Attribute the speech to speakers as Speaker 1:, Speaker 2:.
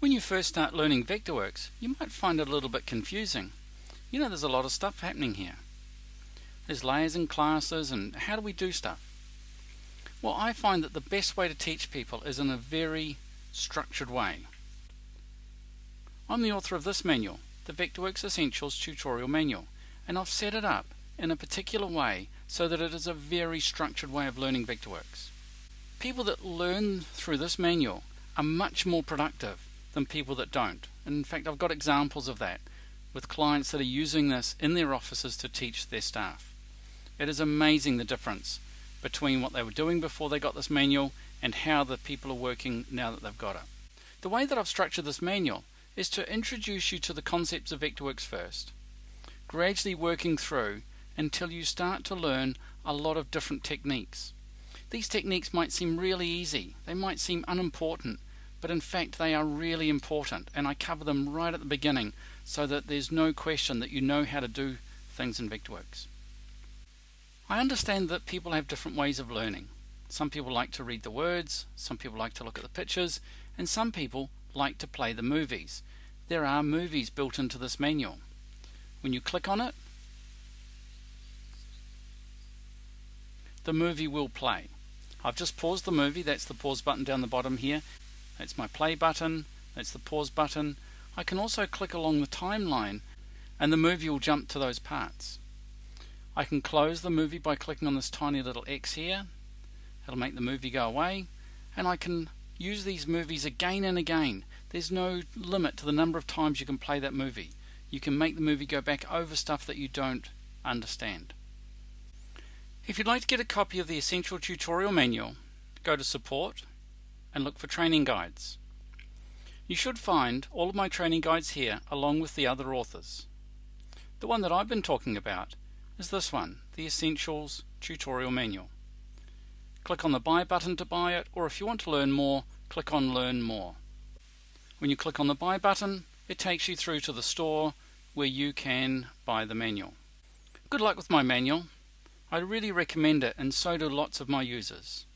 Speaker 1: When you first start learning Vectorworks, you might find it a little bit confusing. You know there's a lot of stuff happening here. There's layers and classes and how do we do stuff? Well, I find that the best way to teach people is in a very structured way. I'm the author of this manual, the Vectorworks Essentials Tutorial Manual, and I've set it up in a particular way so that it is a very structured way of learning Vectorworks. People that learn through this manual are much more productive than people that don't. And in fact, I've got examples of that with clients that are using this in their offices to teach their staff. It is amazing the difference between what they were doing before they got this manual and how the people are working now that they've got it. The way that I've structured this manual is to introduce you to the concepts of Vectorworks first, gradually working through until you start to learn a lot of different techniques. These techniques might seem really easy, they might seem unimportant, but in fact they are really important and I cover them right at the beginning so that there's no question that you know how to do things in Vectorworks. I understand that people have different ways of learning. Some people like to read the words, some people like to look at the pictures, and some people like to play the movies. There are movies built into this manual. When you click on it, the movie will play. I've just paused the movie, that's the pause button down the bottom here, that's my play button. That's the pause button. I can also click along the timeline and the movie will jump to those parts. I can close the movie by clicking on this tiny little X here. It'll make the movie go away. And I can use these movies again and again. There's no limit to the number of times you can play that movie. You can make the movie go back over stuff that you don't understand. If you'd like to get a copy of the Essential Tutorial Manual, go to Support and look for training guides. You should find all of my training guides here along with the other authors. The one that I've been talking about is this one, the Essentials Tutorial Manual. Click on the Buy button to buy it, or if you want to learn more, click on Learn More. When you click on the Buy button, it takes you through to the store where you can buy the manual. Good luck with my manual. I really recommend it, and so do lots of my users.